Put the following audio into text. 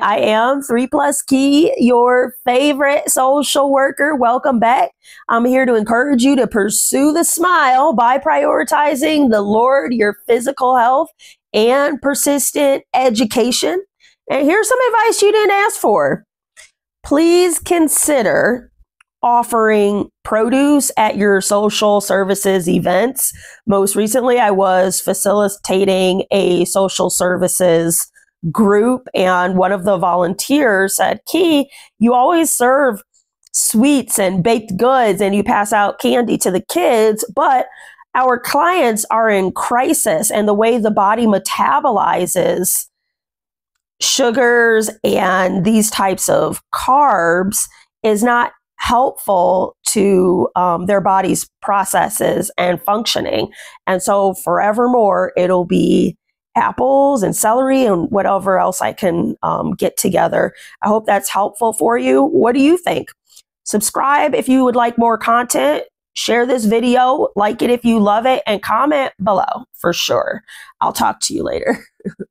I am Three Plus Kei, your favorite social worker. Welcome back. I'm here to encourage you to pursue the smile by prioritizing the Lord, your physical health, and persistent education. And here's some advice you didn't ask for. Please consider offering produce at your social services events. Most recently, I was facilitating a social services group, and one of the volunteers said, Kei, you always serve sweets and baked goods and you pass out candy to the kids, but our clients are in crisis, and the way the body metabolizes sugars and these types of carbs is not helpful to um, their body's processes and functioning. And so, forevermore, it'll be apples and celery and whatever else I can um, get together. I hope that's helpful for you. What do you think? Subscribe if you would like more content. Share this video, like it if you love it, and comment below for sure. I'll talk to you later.